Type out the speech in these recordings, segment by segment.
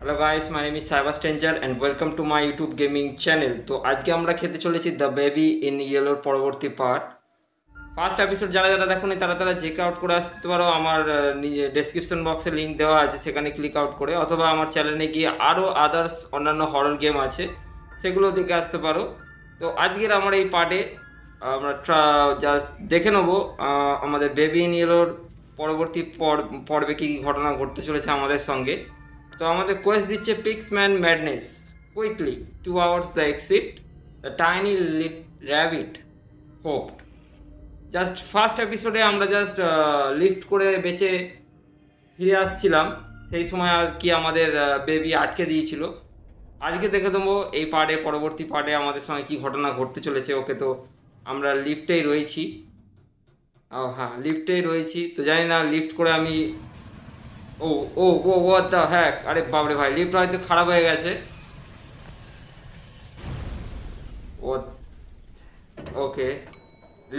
Hello guys my name is cyber stranger and welcome to my YouTube gaming channel তো আজকে আমরা খেতে চলেছি দ্য বেবি ইন ইয়েলোর পরবর্তী পার্ট ফার্স্ট এপিসোড যারা যারা দেখুনি, তারা তারা চেক আউট করে আসতে পারো। আমার ডেসক্রিপশন বক্সে লিঙ্ক দেওয়া আছে, সেখানে ক্লিক আউট করে। অথবা আমার চ্যানেলে গিয়ে আরও আদার্স অন্যান্য হরর গেম আছে, সেগুলো দেখে আসতে পারো। তো আজকের আমার এই পার্টে আমরা জাস্ট দেখে নেব আমাদের বেবি ইন ইয়েলোর পরবর্তী পর- পর্বে কী কী ঘটনা ঘটতে চলেছে আমাদের সঙ্গে। তো আমাদের কোয়েস্ট দিচ্ছে Pickman's madness quickly towards the exit the tiny little rabbit hopped just first এপিসোডে আমরা জাস্ট লিফট করে বেঁচে ফিরে আসছিলাম। সেই সময় আর কি আমাদের বেবি আটকে দিয়েছিল। আজকে দেখে দেবো এই পার্টে, পরবর্তী পার্টে আমাদের সঙ্গে কী ঘটনা ঘটতে চলেছে। ওকে তো আমরা লিফটেই রয়েছি। ও হ্যাঁ লিফটেই রয়েছি। তো জানি না লিফট করে আমি ও ও ও ও দ্য হ্যাক আরে বাবরে ভাই লিফট হয়তো খারাপ হয়ে গেছে। ও ওকে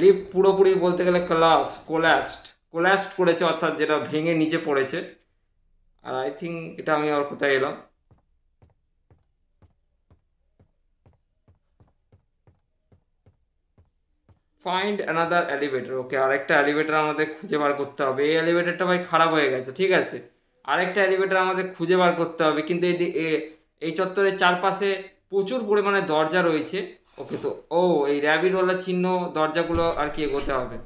লিফট পুরোপুরি বলতে গেলে ক্লাস কোল্যাপসড কোল্যাপসড করেছে, অর্থাৎ যেটা ভেঙে নিচে পড়েছে। আর আই থিঙ্ক এটা আমি আর কোথায় এলাম? ফাইন্ড অ্যানাদার এলিভেটর ওকে আরেকটা এলিভেটর আমাদের খুঁজে বার করতে হবে। এই এলিভেটরটা ভাই খারাপ হয়ে গেছে, ঠিক আছে? আরেকটা এলিভেটর আমাদের খুঁজে বার করতে হবে, কিন্তু এই এই চত্বরের চারপাশে প্রচুর পরিমাণে দরজা রয়েছে ওকে তো, ও, এই র্যাবিটওয়ালা চিহ্ন দরজাগুলো আর কি এগোতে হবে।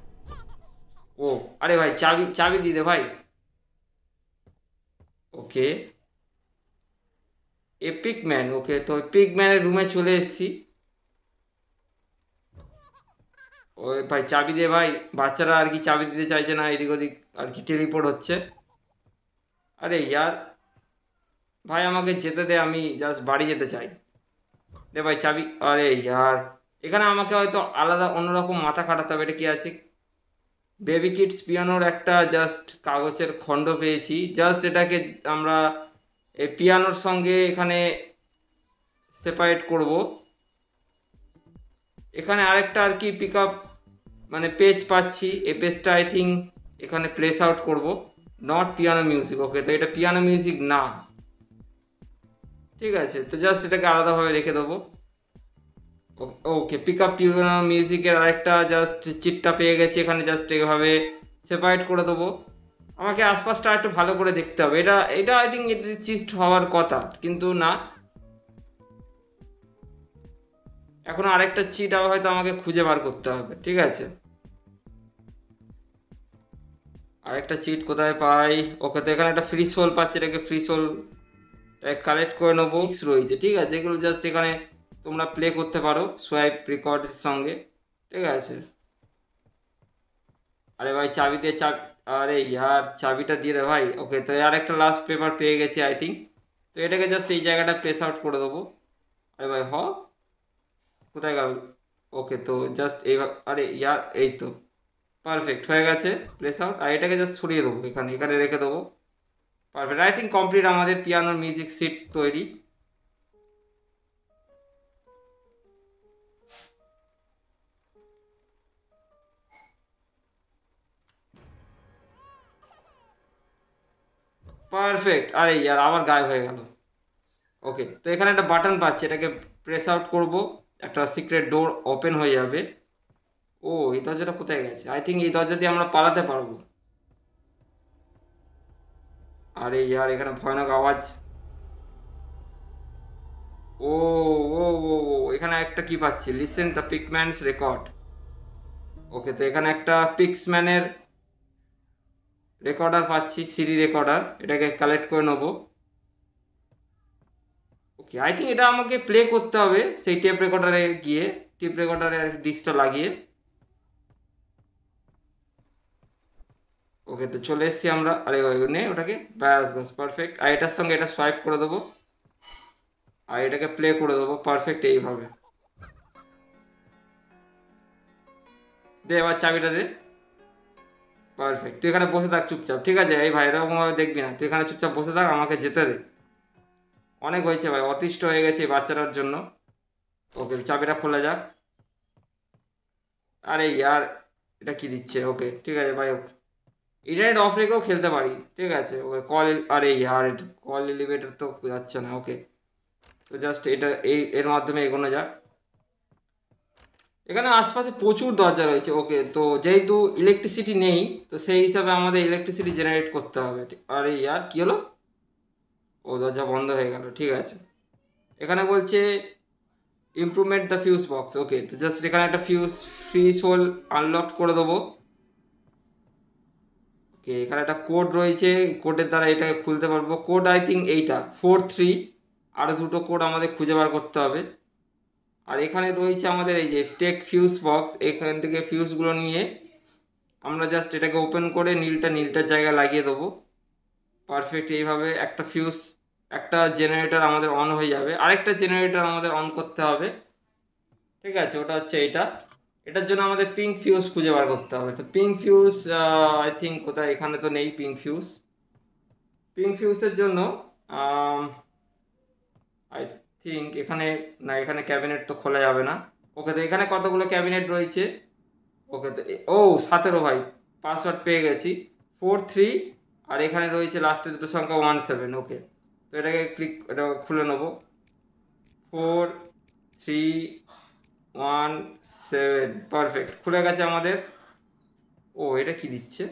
ও, আরে ভাই, চাবি চাবি দিয়ে দে ভাই। ওকে এপিক ম্যান ওকে তো এপিক ম্যানের রুমে চলে এসেছি। ওই ভাই চাবি দে ভাই, বাচ্চারা আর কি চাবি দিতে চাইছে না, এদিক ওদিক আর কি টেলিপোর্ট হচ্ছে। আরে ইয়ার, ভাই আমাকে যেতে দে, আমি জাস্ট বাড়ি যেতে চাই। দে ভাই চাবি, আরে ইয়ার, এখানে আমাকে হয়তো আলাদা অন্যরকম মাথা খাটাতে হবে, এটা কি আছে? বেবি কিডস পিয়ানোর একটা জাস্ট কাগজের খণ্ড পেয়েছি জাস্ট এটাকে আমরা এই পিয়ানোর সঙ্গে এখানে সেপারেট করব। এখানে আরেকটা আর কি পিক আপ মানে পেজ পাচ্ছি এই পেজটা আই থিঙ্ক এখানে প্লেস আউট করব। নট পিয়ানো মিউজিক ওকে তো এটা পিয়ানো মিউজিক না। ঠিক আছে, তো জাস্ট এটাকে আলাদাভাবে রেখে দেবো। ওকে পিক আপ পিয়ানো মিউজিকের আরেকটা জাস্ট চিটটা পেয়ে গেছি, এখানে জাস্ট এভাবে সেপারেট করে দেবো। আমাকে আশপাশটা একটু ভালো করে দেখতে হবে। এটা এটা আই থিঙ্ক এটা চিস্ট হওয়ার কথা, কিন্তু না। এখন আরেকটা চিট আবার হয়তো আমাকে খুঁজে বার করতে হবে, ঠিক আছে? আরেকটা চিট কোথায় পাই? ওকে তো এখানে একটা ফ্রি সোল পাচ্ছি, এটাকে ফ্রি সোল কালেক্ট করে নেব। রয়েছে, ঠিক আছে? এগুলো জাস্ট এখানে তোমরা প্লে করতে পারো সোয়াইপ রেকর্ডের সঙ্গে, ঠিক আছে? আরে ভাই, চাবি দিয়ে চাবি, আরে ইয়ার, চাবিটা দিয়ে দে ভাই। ওকে, তো আর একটা লাস্ট পেপার পেয়ে গেছি আই থিঙ্ক তো এটাকে জাস্ট এই জায়গাটা প্রেস আউট করে দেবো। আরে ভাই, হ। কোথায় গেল? ওকে তো জাস্ট এইভাবে আরে ইয়ার, এই তো। পারফেক্ট হয়ে গেছে প্লেস আউট আর এটাকে জাস্ট ছড়িয়ে দেবো এখানে এখানে রেখে দেবো। পারফেক্ট আই থিঙ্ক কমপ্লিট আমাদের পিয়ানোর মিউজিক সিট তৈরি। পারফেক্ট আরে ইয়ার, আবার গায়েব হয়ে গেল। ওকে তো এখানে একটা বাটন পাচ্ছি, এটাকে প্রেস আউট করব। একটা সিক্রেট ডোর ওপেন হয়ে যাবে। ও, এই দরজাটা কোথায় গেছে? আই থিঙ্ক এই দরজা দিয়ে আমরা পালাতে পারব। আরে ইয়ার, এখানে ভয়ানক আওয়াজ। ও ও ও এখানে একটা কি পাচ্ছি? Listen the Pickman's record okay তো এখানে একটা পিক্সম্যানের রেকর্ডার পাচ্ছি সিডি রেকর্ডার এটাকে কালেক্ট করে নেব। ওকে আই থিঙ্ক এটা আমাকে প্লে করতে হবে সেই টেপ রেকর্ডারে গিয়ে টেপ রেকর্ডারে ডিস্কটা লাগিয়ে। ওকে তো চলে এসছি আমরা আরে নে ওটাকে। ব্যাস ব্যাস পারফেক্ট আর এটার সঙ্গে এটা সোয়াইপ করে দেবো। আর এটাকে প্লে করে দেবো পারফেক্ট এইভাবে। দে, এবার চাবিটা দে। পারফেক্ট তুই এখানে বসে থাক চুপচাপ, ঠিক আছে? এই ভাই এরকমভাবে দেখবি না। তুই এখানে চুপচাপ বসে থাক, আমাকে যেতে দে। অনেক হয়েছে ভাই, অতিষ্ঠ হয়ে গেছে বাচ্চাটার জন্য। ওকে, চাবিটা খোলা যাক। আরে ইয়ার, এটা কি দিচ্ছে? ওকে, ঠিক আছে, ভাই, ওকে। ইন্টারনেট অফ রেখেও খেলতে পারি, ঠিক আছে, ওকে, কল, আরে ইয়ার কল এলিভেটার তো যাচ্ছে না, ওকে। তো জাস্ট এটা, এই, এর মাধ্যমে এগোনো যাক। এখানে আশপাশে প্রচুর দরজা রয়েছে, ওকে, তো যেহেতু ইলেকট্রিসিটি নেই, তো সেই হিসাবে আমাদের ইলেকট্রিসিটি জেনারেট করতে হবে। আরে ইয়ার, কী হলো? ও দরজা বন্ধ হয়ে গেল, ঠিক আছে। এখানে বলছে improvement the fuse box okay তো জাস্ট এখানে একটা ফিউজ ফ্রিজ হোল আনলক করে দেবো। ওকে এখানে একটা কোড রয়েছে কোডের দ্বারা এটাকে খুলতে পারব। কোড আই থিঙ্ক এইটা ফোর থ্রি আরও দুটো কোড আমাদের খুঁজে বার করতে হবে। আর এখানে রয়েছে আমাদের এই যে স্টেক ফিউজ বক্স এখান থেকে ফিউজগুলো নিয়ে আমরা জাস্ট এটাকে ওপেন করে নীলটা, নীলটার জায়গায় লাগিয়ে দেবো। পারফেক্ট এইভাবে একটা ফিউজ একটা জেনারেটর আমাদের অন হয়ে যাবে। আরেকটা জেনারেটর আমাদের অন করতে হবে। ঠিক আছে, ওটা হচ্ছে এইটা। এটার জন্য আমাদের পিঙ্ক ফিউজ খুঁজে বার করতে হবে। তো পিঙ্ক ফিউজ আই থিঙ্ক কোথায়? এখানে তো নেই পিঙ্ক ফিউজ পিঙ্ক ফিউজের জন্য আই থিঙ্ক এখানে, না, এখানে ক্যাবিনেট তো খোলা যাবে না। ওকে তো এখানে কতগুলো ক্যাবিনেট রয়েছে? ওকে তো ও, সতেরো ভাই। পাসওয়ার্ড পেয়ে গেছি। ফোর থ্রি আর এখানে রয়েছে লাস্টে দুটো সংখ্যা ওয়ান সেভেন ওকে এটাকে ক্লিক এটা খুলে নেব। Four three one seven perfect খুলে গেছে আমাদের। ও, এটা কি দিচ্ছে?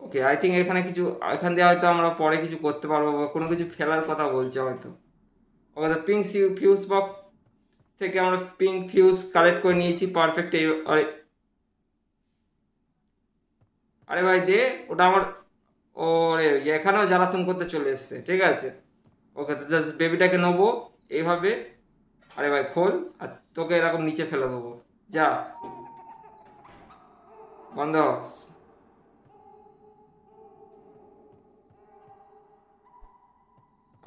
ওকে আই থিঙ্ক এখানে কিছু, এখান দিয়ে হয়তো আমরা পরে কিছু করতে পারব বা কোনো কিছু ফেলার কথা বলছে হয়তো। ওকে তো পিঙ্ক ফিউজ বক্স থেকে আমরা পিঙ্ক ফিউজ কালেক্ট করে নিয়েছি। পারফেক্ট এই আরে আরে ভাই দে, ওটা আমার ওরে, এখানেও জ্বালাতন করতে চলে এসছে, ঠিক আছে? ওকে, তো জাস্ট বেবিটাকে নেব, এইভাবে। আরে ভাই, খোল, আর তোকে এরকম নিচে ফেলে দেবো। যা। বন্ধ।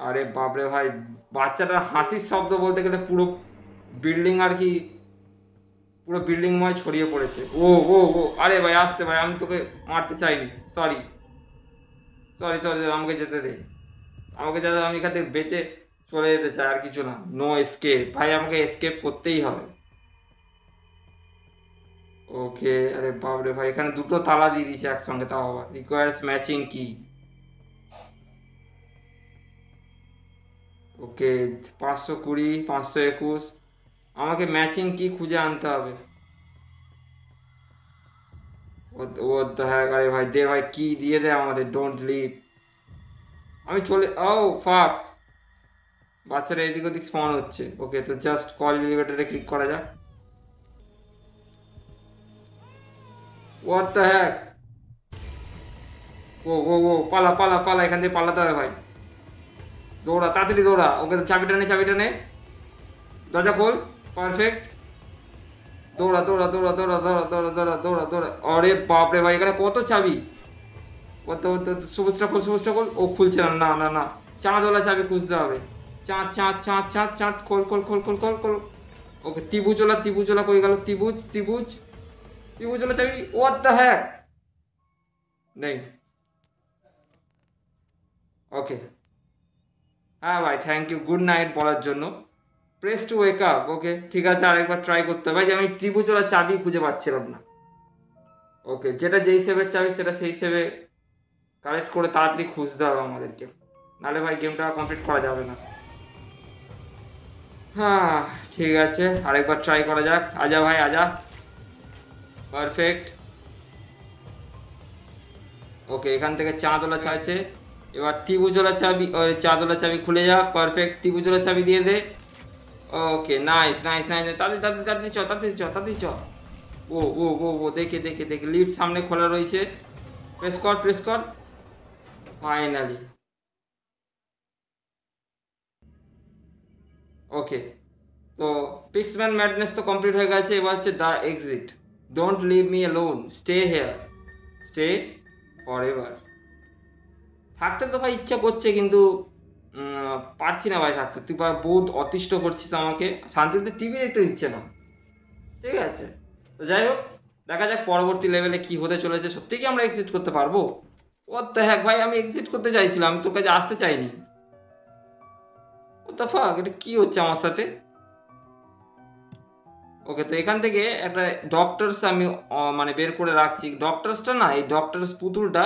আরে বাপরে ভাই, বাচ্চাটার হাসির শব্দ বলতে গেলে পুরো বিল্ডিং আর কি, পুরো বিল্ডিংময় ছড়িয়ে পড়েছে। ও ও ও, আরে ভাই, আসতে ভাই, আমি তোকে মারতে চাইনি সরি সরি সরি আমাকে যেতে দে। আমাকে যাতে আমি এখান থেকে বেঁচে চলে যেতে চাই, আর কিছু না। নো এসকেপ ভাই, আমাকে এসকেপ করতেই হবে। ওকে আরে বাপরে ভাই, এখানে দুটো তালা দিয়ে দিয়েছে একসঙ্গে, তাও আবার। রিকোয়ার্স ম্যাচিং কি ওকে পাঁচশো কুড়ি, পাঁচশো একুশ। আমাকে ম্যাচিং কি খুঁজে আনতে হবে। ও হ্যাঁ আরে ভাই, দে ভাই, কি দিয়ে দে আমাদের ডোন্ট লিভ আমি চলে ও ফাক বাচ্চারা এদিক ওদিক স্পন হচ্ছে। ওকে তো জাস্ট কল এলিভেটারে ক্লিক করা যাক। হোয়াট দ্য হ্যাক ও ও ও পালা পালা পালা, এখান থেকে পালাতে হবে ভাই। দৌড়া, তাড়াতাড়ি দৌড়া। ওকে তো চাবিটা নে চাবিটা নে। দরজা খোল। পারফেক্ট দৌড়া দৌড়া দৌড়া দৌড়া দৌড়া দৌড়া দৌড়া দৌড়া দৌড়া। আরে বাপরে ভাই, এখানে কত চাবি? কত সবুজটা খোল সবুজটা খোল ও খুলছে না না না না। চাঁদওয়ালা চাবি খুঁজতে হবে। চাঁদ চাঁদ চাঁদ চাঁদ চাঁদ, খোল খোল খোল খোল খোল খোল। ওকে ত্রিভুজওয়ালা ত্রিভুজওয়ালা কই গেল? ত্রিভুজ ত্রিভুজ। ত্রিভুজওয়ালা চাবি হোয়াট দ্য হ্যাক নেই। ওকে। হ্যাঁ ভাই থ্যাংক ইউ গুড নাইট বলার জন্য। Press to wake up okay ঠিক আছে, আরেকবার ট্রাই করতে হবে। যে আমি ত্রিভুজওয়ালা চাবি খুঁজে পাচ্ছিলাম না। ওকে যেটা যেই সেভের চাবি, সেটা সেই সেভে কালেক্ট করে তাড়াতাড়ি খুঁজতে হবে আমাদেরকে। নাহলে ভাই গেমটা কমপ্লিট করা যাবে না। হ্যাঁ ঠিক আছে, আরেকবার ট্রাই করা যাক। আজা ভাই, আজা। পারফেক্ট ওকে এখান থেকে চাঁদওয়ালা চাইছে। এবার ত্রিভুজওয়ালা চাবি, ওই চাঁদওয়ালা চাবি খুলে যা। পারফেক্ট ত্রিভুজওয়ালা চাবি দিয়ে দে। ওকে নাইস নাইস নাইস তাড়াতাড়ি তাড়াতাড়ি তাড়াতাড়ি চ তাড়াতাড়ি চ তাড়াতাড়ি চ ও ও ও ও, দেখে দেখে দেখে লিফট সামনে খোলা রয়েছে। প্রেস কর প্রেস কর। ফাইনালি ওকে তো পিক্সম্যান ম্যাডনেস তো কমপ্লিট হয়ে গেছে, এবার হচ্ছে the exit don't leave me alone stay here stay forever থাকতে তো ভাই ইচ্ছা করছে, কিন্তু পারছি না ভাই থাকতে। তুই ভাই বহুত অতিষ্ঠ করছিস আমাকে। শান্তিতে টিভি দেখতে দিচ্ছে না। ঠিক আছে। তো যাই হোক, দেখা যাক পরবর্তী লেভেলে কি হতে চলেছে। সত্যি কি আমরা এক্সিট করতে পারব? ও তো হ্যাঁ ভাই, আমি এক্সিট করতে চাইছিলাম তোর কাছে আসতে চাইনি। ও তো ফাক এটা কী হচ্ছে আমার সাথে? ওকে তো এখান থেকে একটা ডক্টরস আমি মানে বের করে রাখছি। ডক্টরসটা না, এই ডক্টরস পুতুলটা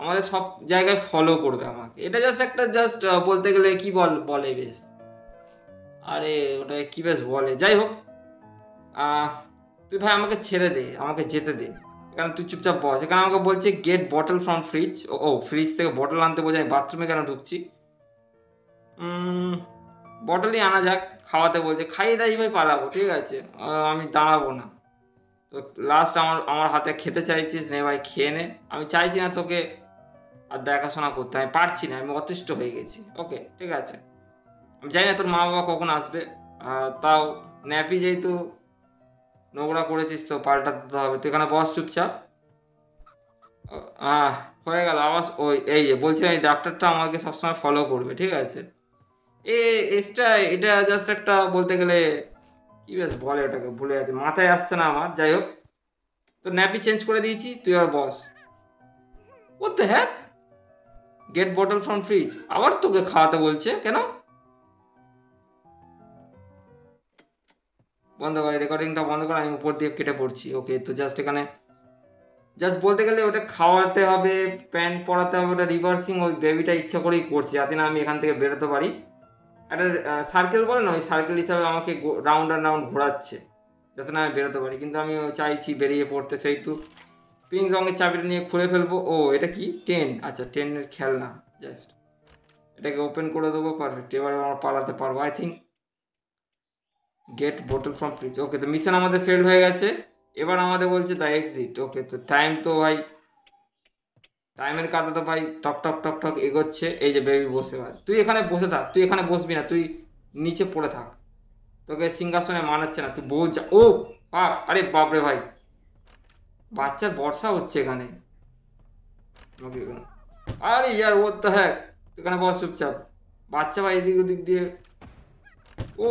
আমাদের সব জায়গায় ফলো করবে আমাকে। এটা জাস্ট একটা জাস্ট বলতে গেলে কি বল, বলে বেশ। আরে ওটা কি বেশ বলে? যাই হোক তুই ভাই আমাকে ছেড়ে দে, আমাকে যেতে দে। এখানে তুই চুপচাপ বস। এখানে আমাকে বলছে গেট বটল ফ্রম ফ্রিজ ও ফ্রিজ থেকে বটল আনতে বোঝায় বাথরুমে কেন ঢুকছি? বটলই আনা যাক, খাওয়াতে বলছে, খাইয়ে দাই ভাই পালাবো, ঠিক আছে? আমি দাঁড়াবো না। তো লাস্ট আমার আমার হাতে খেতে চাইছিস নে ভাই, খেয়ে নে। আমি চাইছি না তোকে আর দেখাশোনা করতে আমি পারছি না, আমি অতিষ্ঠ হয়ে গেছি। ওকে ঠিক আছে। আমি জানি না তোর মা বাবা কখন আসবে। তাও ন্যাপি যেহেতু নোংরা করেছিস তো পাল্টাতে হবে। তুই এখানে বস চুপচাপ। আহ, হয়ে গেল। আবার ওই, এই যে বলছিলাম, এই ডাক্তারটা আমাকে সবসময় ফলো করবে, ঠিক আছে? এ এক্সট্রা এটা জাস্ট একটা বলতে গেলে কি বেশ বলে ওটাকে, ভুলে যাচ্ছে মাথায় আসছে না আমার, যাই হোক। তো ন্যাপি চেঞ্জ করে দিয়েছি, তুই আর বস। বলতে হ্যাঁ গেট বটল ফ্রম ফ্রিজ আবার তোকে খাওয়াতে বলছে, কেন? বন্ধ করে রেকর্ডিংটা বন্ধ করে, আমি উপর দিয়ে কেটে পড়ছি ওকে তো জাস্ট এখানে জাস্ট বলতে গেলে ওটা খাওয়াতে হবে প্যান্ট পরাতে হবে, ওটা রিভার্সিং ওই বেবিটা ইচ্ছা করেই করছি, যাতে না আমি এখান থেকে বেরোতে পারি। একটা সার্কেল বলে না, ওই সার্কেল হিসাবে আমাকে রাউন্ড অ্যান্ড রাউন্ড ঘোরাচ্ছে, যাতে না আমি বেরোতে পারি। কিন্তু আমি চাইছি বেরিয়ে পড়তে সেহেতু পিঙ্ক রঙের চাবিটা নিয়ে খুলে ফেলব। ও, এটা কি? টেন আচ্ছা টেনের খেলনা। জাস্ট এটাকে ওপেন করে দেবো পারফেক্ট এবার আমরা পালাতে পারব I think get bottle from fridge okay তো মিশন আমাদের ফেল হয়ে গেছে। এবার আমাদের বলছে দ্য এক্সিট ওকে তো টাইম তো ভাই। টাইমের কাটা তো ভাই টক টক টক টক এগোচ্ছে। এই যে বেবি বসে ভাই। তুই এখানে বসে থাক। তুই এখানে বসবি না। তুই নিচে পড়ে থাক। তোকে সিংহাসনে মানাচ্ছে না। তুই বউ যা ও, বাপ। আরে বাপরে ভাই। বাচ্চার বর্ষা হচ্ছে এখানে। আরে ইয়ার ও তো হ্যাঁ এখানে বস চুপচাপ। বাচ্চা ভাই এদিক ওদিক দিয়ে। ও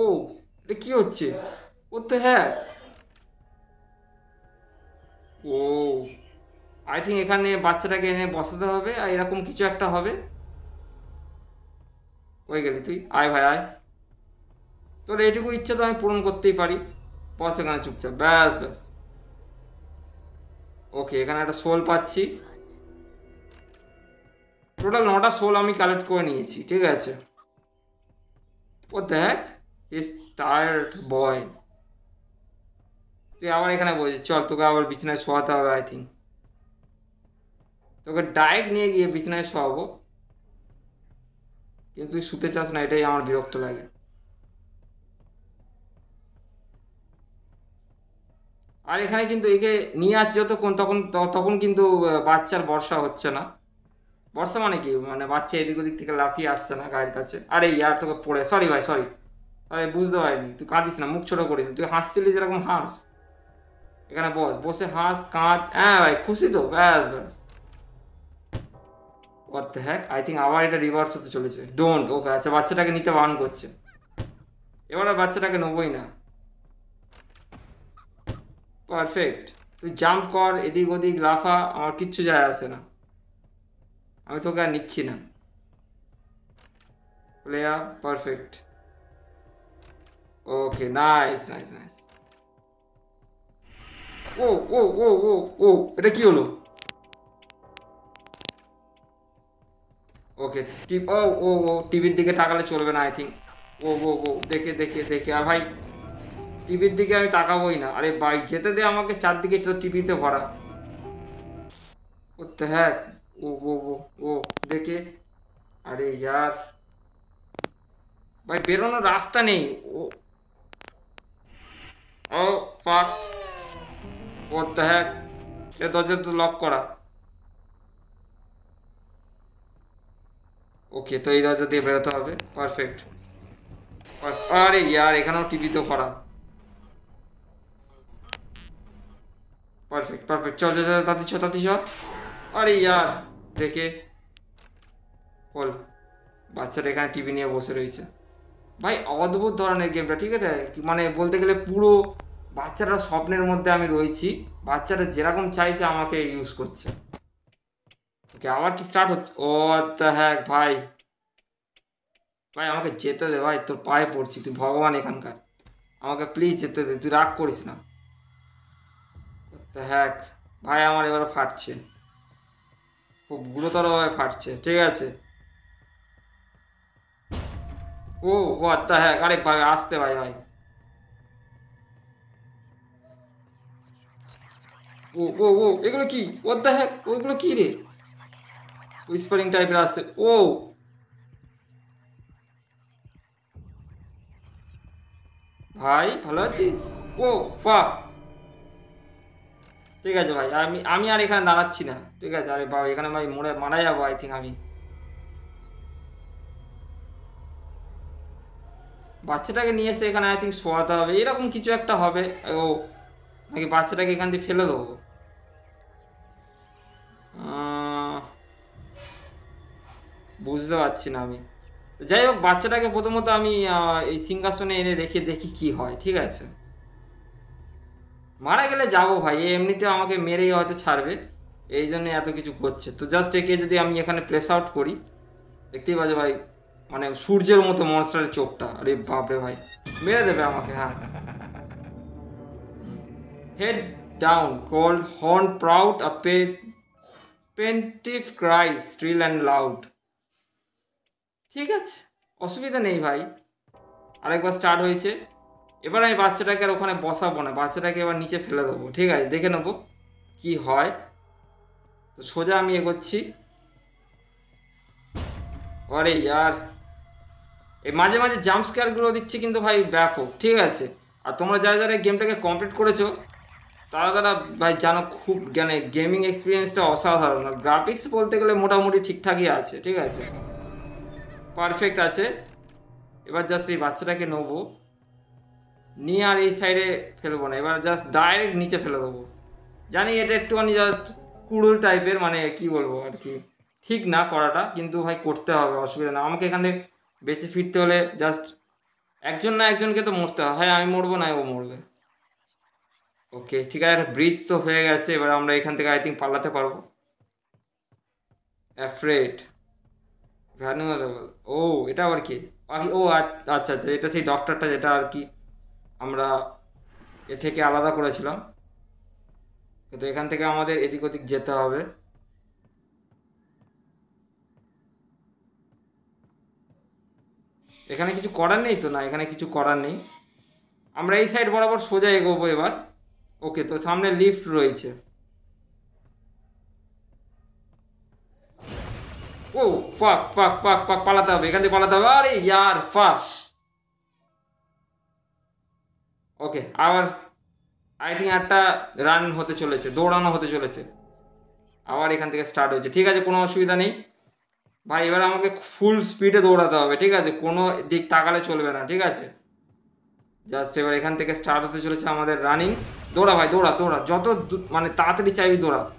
ও, এটা কি হচ্ছে? ও তো হ্যাঁ ও আই থিঙ্ক এখানে বাচ্চাটাকে এনে বসাতে হবে, আর এরকম কিছু একটা হবে। হয়ে গেলি তুই। আয় ভাই, আয়। তোর এইটুকু ইচ্ছা তো আমি পূরণ করতেই পারি। বস এখানে চুপচাপ। ব্যাস ব্যাস। ওকে এখানে একটা সোল পাচ্ছি। টোটাল নটা সোল আমি কালেক্ট করে নিয়েছি, ঠিক আছে? ও দেখ ইস টায়ার্ড বয় তুই আবার এখানে বলছিস চল তোকে আবার বিছানায় শোয়াতে হবে আই থিঙ্ক তোকে ডাইরেক্ট নিয়ে গিয়ে বিছানায় শোয়াবো। কিন্তু তুই শুতে চাস না, এটাই আমার বিরক্ত লাগে। আর এখানে কিন্তু একে নিয়ে আসি যতক্ষণ, তখন তখন কিন্তু বাচ্চার বর্ষা হচ্ছে না। বর্ষা মানে কি? মানে বাচ্চা এদিক ওদিক থেকে লাফিয়ে আসছে না গায়ের কাছে। আরে, ইয়ার তোকে পড়ে সরি ভাই সরি আরে, বুঝতে পারিনি। তুই কাঁদিস না, মুখ ছোটো করিস তুই হাসছিলি যেরকম হাস। এখানে বস, বসে হাস, কাঁদ। হ্যাঁ ভাই, খুশি তো, ব্যাস ব্যাস। হ্যাক আই থিঙ্ক আবার এটা রিভার্স হতে চলেছে। ডোন্ট ওকে আচ্ছা বাচ্চাটাকে নিতে বারণ করছে। এবার বাচ্চাটাকে নেবই না। পারফেক্ট তুই জাম্প কর, এদিক ওদিক লাফা, আমার কিচ্ছু যায় আসে না। আমি তোকে আর নিচ্ছি না। প্লেয়া perfect okay nice nice nice ও ও ও ও ও, এটা কি হলো? ওকে টিপ ও ও ও টিভির দিকে তাকালে চলবে না আই থিঙ্ক ও ও ও, দেখে দেখে দেখে। আর ভাই টিভির দিকে আমি তাকাবোই না। আরে ভাই, যেতে দে আমাকে চারদিকে তো টিভিতে ভরা। করতে হ্যাঁ ও ও ও ও, দেখে। আরে ইয়ার। ভাই বেরোনোর রাস্তা নেই। ও ও ফাক করতে হ্যাঁ এ দরজা তো লক করা। ওকে, তো এই দরজা দিয়ে বেরোতে হবে। পারফেক্ট আরে ইয়ার, এখানেও টিভি তো ভরা। পারফেক্ট পারফেক্ট চল চল চল তাতি চ তাতি চ আরে ইয়ার, দেখে। বল, বাচ্চাটা এখানে টিভি নিয়ে বসে রয়েছে। ভাই, অদ্ভুত ধরনের গেমটা ঠিক আছে? মানে বলতে গেলে পুরো বাচ্চারা স্বপ্নের মধ্যে আমি রয়েছি। বাচ্চারা যেরকম চাইছে আমাকে ইউজ করছে। ওকে আবার কি স্টার্ট হচ্ছে? ও হ্যাঁ ভাই? ভাই, আমাকে যেতে দে, ভাই, তোর পায়ে পড়ছি, তুই ভগবান এখানকার। আমাকে প্লিজ যেতে দে, তুই রাগ করিস না। হ্যাক, ভাই আমার এবার ফাটছে। খুব গুরুতরভাবে ফাটছে, ঠিক আছে? ও হোয়াট দ্য হ্যাক আরে ভাই, আসতে ভাই ভাই। ও ও ও, এগুলো কি? দ্য হ্যাক ওইগুলো কি রে? উইসপারিং টাইপের আসছে। ও! ভাই, ভালো আছিস? ও ফা ঠিক আছে ভাই, আমি আমি আর এখানে দাঁড়াচ্ছি না। ঠিক আছে, আরে বাবা, এখানে ভাই মরে, মারা যাব আই থিঙ্ক আমি। বাচ্চাটাকে নিয়ে এসে এখানে আই থিঙ্ক শোয়াতে হবে। এরকম কিছু একটা হবে। ও, নাকি বাচ্চাটাকে এখান দিয়ে ফেলে দেবো? বুঝতে পারছি না আমি। যাই হোক, বাচ্চাটাকে প্রথমত আমি এই সিংহাসনে এনে রেখে দেখি কি হয়, ঠিক আছে? মারা গেলে যাব ভাই এমনিতেও আমাকে মেরেই হয়তো ছাড়বে, এই জন্য এত কিছু করছে। তো জাস্ট একে যদি আমি এখানে প্লেস আউট করি, দেখতেই পাচ্ছ ভাই মানে সূর্যের মতো মনস্টারের চোখটা, আরে বাপরে ভাই, মেরে দেবে আমাকে হ্যাঁ। Head down cold horn proud a pensive cry shrill and loud ঠিক আছে, অসুবিধা নেই ভাই। আরেকবার স্টার্ট হয়েছে। এবার আমি বাচ্চাটাকে আর ওখানে বসাবো না, বাচ্চাটাকে এবার নিচে ফেলে দেবো, ঠিক আছে? দেখে নেব কি হয়। তো সোজা আমি এগোচ্ছি। আরে ইয়ার, এই মাঝে মাঝে জাম্প স্কেয়ারগুলো দিচ্ছে কিন্তু ভাই ব্যাপক, ঠিক আছে? আর তোমরা যারা যারা গেমটাকে কমপ্লিট করেছ, তারা তারা ভাই জানো খুব মানে গেমিং এক্সপিরিয়েন্সটা অসাধারণ। গ্রাফিক্স বলতে গেলে মোটামুটি ঠিকঠাকই আছে, ঠিক আছে? পারফেক্ট আছে। এবার জাস্ট এই বাচ্চাটাকে নেব। নিয়ে আর এই সাইডে ফেলব না। এবার জাস্ট ডাইরেক্ট নিচে ফেলে দেবো। জানি এটা একটুখানি জাস্ট কুড়ুল টাইপের মানে কি বলব আর কি। ঠিক না করাটা, কিন্তু ভাই করতে হবে, অসুবিধা না আমাকে এখানে বেঁচে ফিরতে হলে জাস্ট একজন না একজনকে তো মরতে হয়। হ্যাঁ আমি মরবো, না, ও মরবে। ওকে ঠিক আছে ব্রিজ তো হয়ে গেছে। এবার আমরা এখান থেকে আই থিঙ্ক পালাতে পারব। অ্যাফ্রেড ভ্যানুয়ালেবল ও, এটা আবার কি? ও আচ্ছা আচ্ছা এটা সেই ডক্টরটা যেটা আর কি আমরা এ থেকে আলাদা করেছিলাম। কিন্তু এখান থেকে আমাদের এদিক ওদিক যেতে হবে। এখানে কিছু করার নেই তো? না, এখানে কিছু করার নেই। আমরা এই সাইড বরাবর সোজা এগোবো এবার। ওকে তো সামনে লিফট রয়েছে। ও ফাক ফাক ফাক ফাক পালাতে হবে। এখান থেকে পালাতে হবে। আরে, ইয়ার ফাক ওকে আবার আই থিঙ্ক একটা রান হতে চলেছে, দৌড়ানো হতে চলেছে। আবার এখান থেকে স্টার্ট হয়েছে। ঠিক আছে, কোনো অসুবিধা নেই। ভাই, এবার আমাকে ফুল স্পিডে দৌড়াতে হবে, ঠিক আছে? কোনো দিক তাকালে চলবে না, ঠিক আছে? জাস্ট এবার এখান থেকে স্টার্ট হতে চলেছে আমাদের রানিং দৌড়া ভাই, দৌড়া দৌড়া। যত মানে তাড়াতাড়ি চাইবি দৌড়া।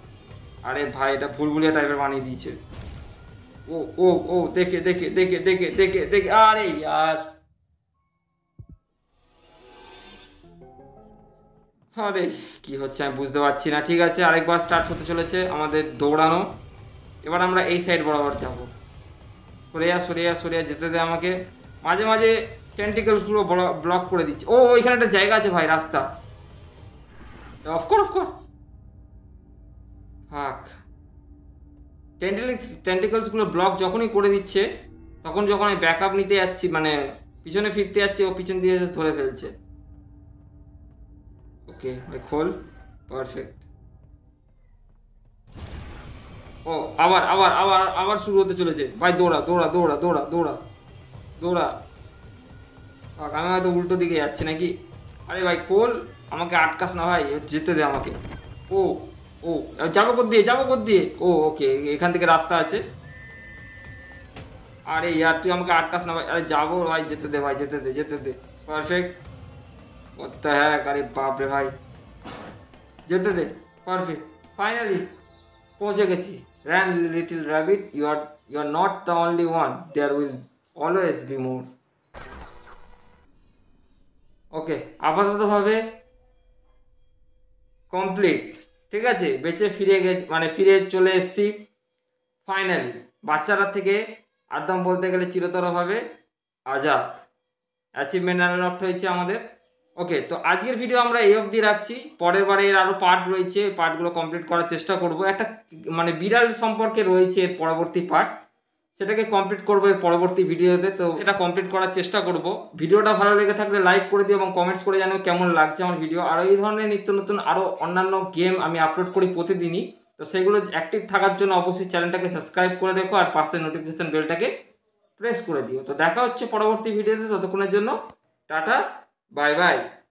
আরে ভাই, এটা ভুলভুলিয়া টাইপের বানিয়ে দিয়েছে। ও ও ও, দেখে দেখে দেখে দেখে দেখে দেখে, আরে, ইয়ার। আরে কি হচ্ছে, আমি বুঝতে পারছি না। ঠিক আছে, আরেকবার স্টার্ট হতে চলেছে আমাদের দৌড়ানো। এবার আমরা এই সাইড বরাবর যাব। সরিয়া সরিয়া সরিয়া যেতে দে আমাকে। মাঝে মাঝে টেন্টিকেলসগুলো ব্লক করে দিচ্ছে। ও, ওইখানে একটা জায়গা আছে ভাই, রাস্তা। অফকোর অফকোর ফাক টেন্টিক্স টেন্টিকলসগুলো ব্লক যখনই করে দিচ্ছে, তখন যখন আমি ব্যাক নিতে যাচ্ছি মানে পিছনে ফিরতে যাচ্ছি, ও পিছন দিয়ে ধরে ফেলছে। ওকে ভাই খোল পারফেক্ট ও আবার আবার আবার আবার শুরু হতে চলেছে। ভাই, দৌড়া দৌড়া দৌড়া দৌড়া দৌড়া দৌড়া। আমি হয়তো উল্টো দিকে যাচ্ছি নাকি? আরে ভাই খোল আমাকে আটকাস না ভাই, যেতে দে আমাকে। ও ও, যাব কোথ দিয়ে, যাব কোথ দিয়ে? ও ওকে এখান থেকে রাস্তা আছে। আরে, ইয়ার, তুই আমাকে আটকাস না ভাই। আরে, যাব ভাই, যেতে দে ভাই, যেতে দে যেতে দে। পারফেক্ট করতে হ্যাঁ আরে বাপরে ভাই। যেতে দে পারফেক্ট ফাইনালি পৌঁছে গেছি। Run little rabbit you are you are not the only one there will always be more okay আপাততভাবে complete ঠিক আছে, বেঁচে ফিরে গে মানে ফিরে চলে এসেছি। ফাইনালি বাচ্চারা থেকে একদম বলতে গেলে চিরতরভাবে আজাদ। অ্যাচিভমেন্ট আনলকড হয়েছে আমাদের। ওকে তো আজকের ভিডিও আমরা এই অবধি রাখছি। পরের বারে এর আরও পার্ট রয়েছে পার্টগুলো কমপ্লিট করার চেষ্টা করব। একটা মানে বিড়াল সম্পর্কে রয়েছে এর পরবর্তী পার্ট সেটাকে কমপ্লিট করব এর পরবর্তী ভিডিওতে তো। সেটা কমপ্লিট করার চেষ্টা করব। ভিডিওটা ভালো লেগে থাকলে লাইক করে দিও এবং কমেন্টস করে জানিও কেমন লাগছে আমার ভিডিও আর এই ধরনের নিত্য নতুন আরও অন্যান্য গেম আমি আপলোড করি প্রতিদিনই। তো সেগুলো অ্যাক্টিভ থাকার জন্য অবশ্যই চ্যানেলটাকে সাবস্ক্রাইব করে রেখো আর পাশে নোটিফিকেশান বেলটাকে প্রেস করে দিও। তো দেখা হচ্ছে পরবর্তী ভিডিওতে ততক্ষণের জন্য টাটা। Bye bye.